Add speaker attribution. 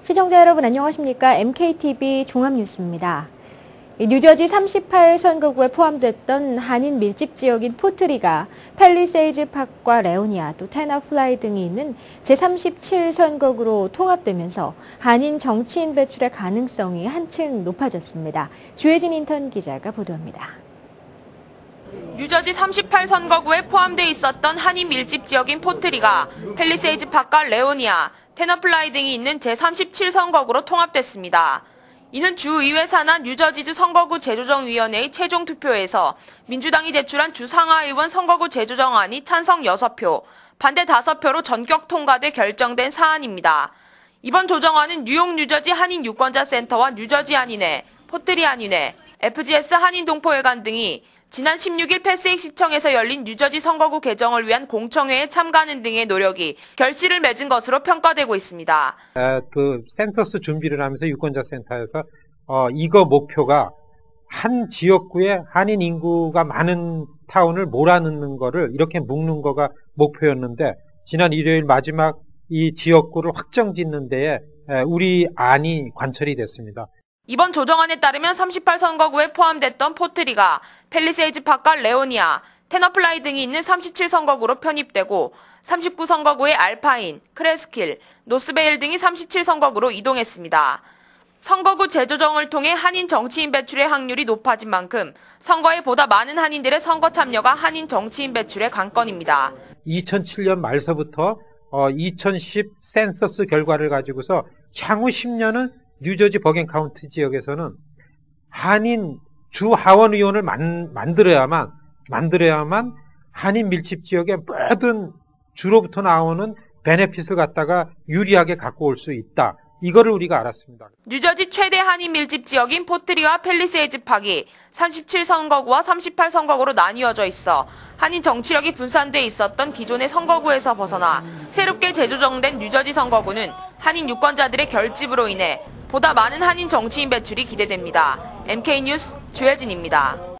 Speaker 1: 시청자 여러분 안녕하십니까? MKTV 종합뉴스입니다. 뉴저지 38 선거구에 포함됐던 한인 밀집 지역인 포트리가 팰리세이즈 팍과 레오니아 또 테나플라이 등이 있는 제37 선거구로 통합되면서 한인 정치인 배출의 가능성이 한층 높아졌습니다. 주혜진 인턴 기자가 보도합니다.
Speaker 2: 뉴저지 38선거구에 포함돼 있었던 한인 밀집 지역인 포트리가 팰리세이즈 팍과 레오니아, 테너플라이 등이 있는 제37선거구로 통합됐습니다. 이는 주의회 산하 뉴저지주 선거구 재조정위원회의 최종 투표에서 민주당이 제출한 주상하의원 선거구 재조정안이 찬성 6표, 반대 5표로 전격 통과돼 결정된 사안입니다. 이번 조정안은 뉴욕 뉴저지 한인 유권자 센터와 뉴저지 한인회, 포트리 한인회, FGS 한인 동포회관 등이 지난 16일 패스익 시청에서 열린 뉴저지 선거구 개정을 위한 공청회에 참가하는 등의 노력이 결실을 맺은 것으로 평가되고 있습니다.
Speaker 3: 에, 그 센서스 준비를 하면서 유권자 센터에서 어, 이거 목표가 한 지역구에 한인 인구가 많은 타운을 몰아넣는 거를 이렇게 묶는 거가 목표였는데 지난 일요일 마지막 이 지역구를 확정 짓는 데에 에, 우리 안이 관철이 됐습니다.
Speaker 2: 이번 조정안에 따르면 38선거구에 포함됐던 포트리가 펠리세이즈 팍과 레오니아, 테너플라이 등이 있는 37선거구로 편입되고 39선거구의 알파인, 크레스킬, 노스베일 등이 37선거구로 이동했습니다. 선거구 재조정을 통해 한인 정치인 배출의 확률이 높아진 만큼 선거에 보다 많은 한인들의 선거 참여가 한인 정치인 배출의 관건입니다.
Speaker 3: 2007년 말서부터 어, 2010 센서스 결과를 가지고서 향후 10년은 뉴저지 버겐 카운티 지역에서는 한인 주 하원 의원을 만, 만들어야만 만들어야만 한인 밀집 지역의 모든 주로부터 나오는 benefit을 갖다가 유리하게 갖고 올 수 있다. 이거를 우리가 알았습니다.
Speaker 2: 뉴저지 최대 한인 밀집 지역인 포트리와 펠리세이즈 팍이 37선거구와 38선거구로 나뉘어져 있어 한인 정치력이 분산돼 있었던 기존의 선거구에서 벗어나 새롭게 재조정된 뉴저지 선거구는 한인 유권자들의 결집으로 인해 보다 많은 한인 정치인 배출이 기대됩니다. MK뉴스 주혜진입니다.